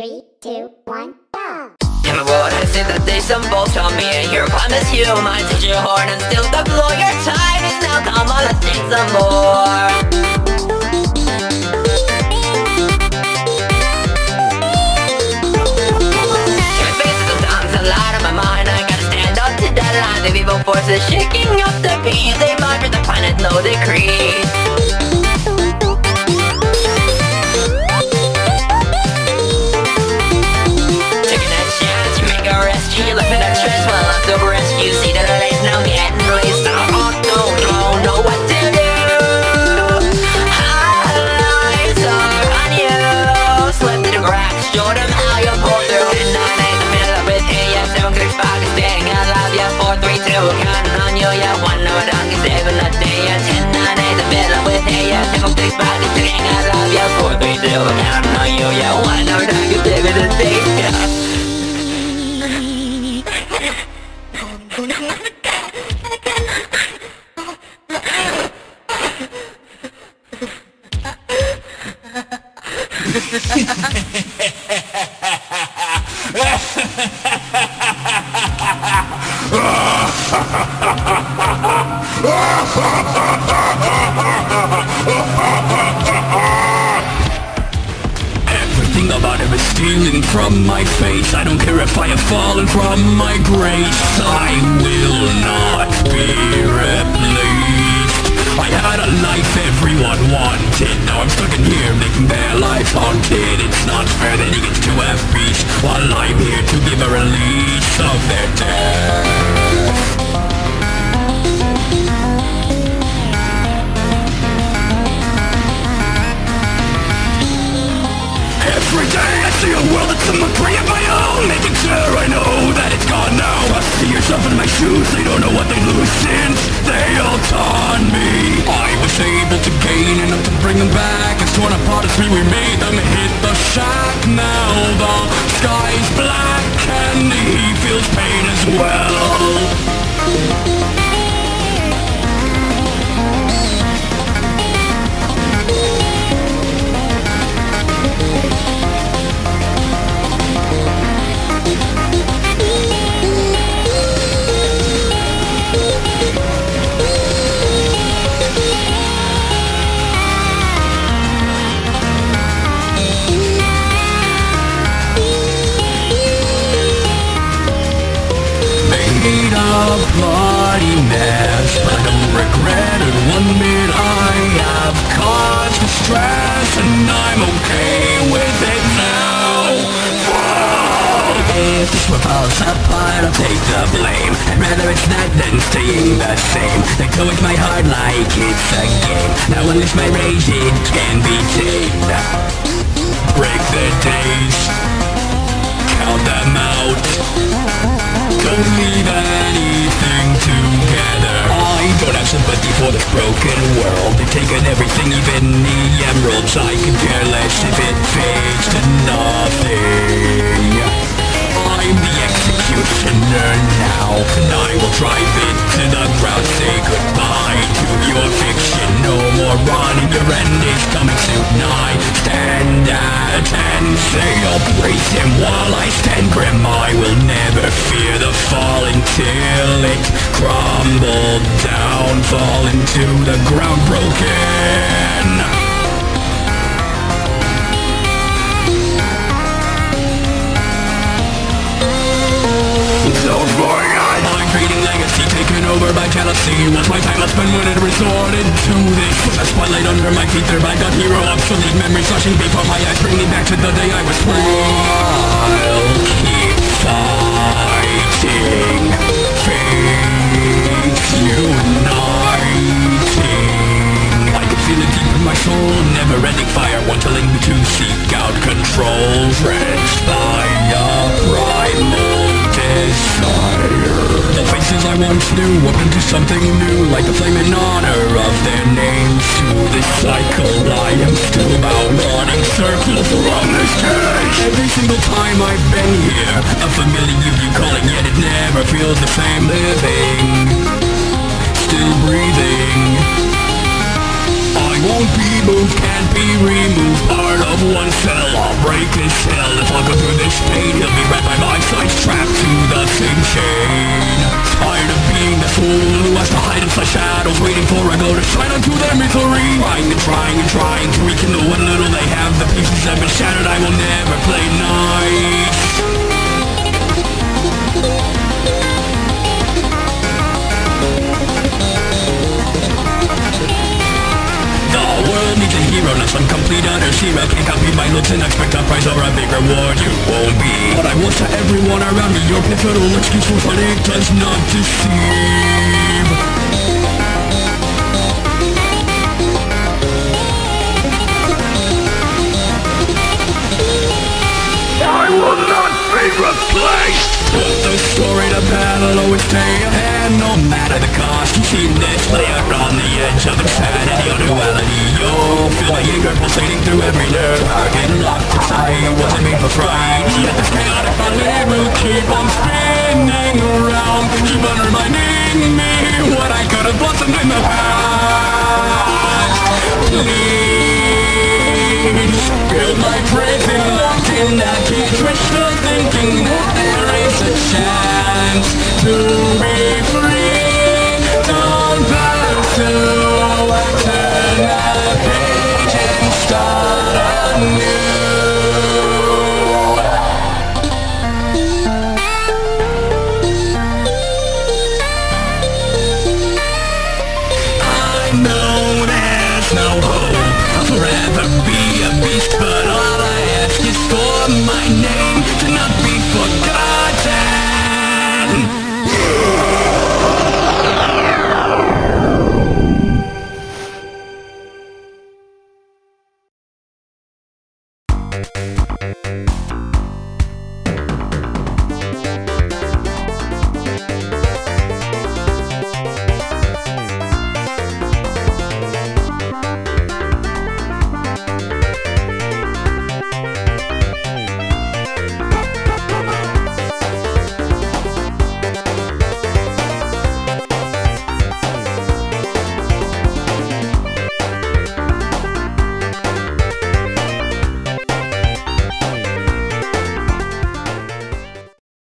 Three, two, one, go! In my world, I see that there's some bolts on me And your promise you might touch your horn And still the blow your time is now Come on, let's take some more. Can't face it sometimes, a lot on my mind. I gotta stand up to deadlines The evil forces shaking up the beat. They might the planet, no decree Everything about it is stealing from my face. I don't care if I have fallen from my grace. I will not be replaced. I had a life wanted. Now I'm stuck in here making their lives haunted. It's not fair that he gets to have peace While I'm here to give a release of their death. Every day I see a world that's a mockery of my own. Making sure I know that it's gone now. I see yourself in my shoes, they don't know what they lose since we remade Made a bloody mess. But I don't regret it one bit. I have caused the stress And I'm okay with it now. If this were falls apart, I'll take the blame. And rather it's that than staying the same. They towards my heart like it's a game. Now unleash my rage, it can be tamed. Break the days Count them out. Don't leave broken world. They've taken everything, even the emeralds. I could care less if it fades to nothing. I'm the executioner now And I will drive it to the ground. Say goodbye to your fiction. No more running, your end is coming soon. I stand at and say I'll praise him while I stand grim, I will never fear the fall until it crumbled down, fall into the ground broken. creating legacy taken over by jealousy. Was my time I spent when it resorted to this. With a spotlight under my feet, thereby got hero obsolete Memories rushing before my eyes, bring me back to the day I was 21 Never-ending fire Wanting to seek out control. Drenched by a primal desire The faces I once knew up into something new Like the flame in honor of their names. To this cycle I am still about running circles around this cage Every single time I've been here A familiar you calling yet it never feels the same. Living Still breathing Moved, can't be removed Part of one cell, I'll break this hell If I go through this pain He'll be read by my sides trapped to the same chain Tired of being the fool who has to hide inside shadows Waiting for a glow to shine onto their misery Trying and trying and trying to rekindle what little they have. The pieces have been shattered, I will never play nice some complete zero Can't copy my looks and expect a prize or a big reward. You won't be. But I will to everyone around me. Your pivotal excuse for what it does not deceive. I will not be replaced. Put the story to battle, always stay ahead. No matter the cost, you see this layer on the edge of insanity or duality Yo, feel the anger pulsating through every nerve? Getting locked inside, wasn't made for fright Yet this chaotic body will keep on spinning around. Keep on reminding me what I could have blossomed in the past. Please, build my prison locked in that key Wishful thinking that there is a chance to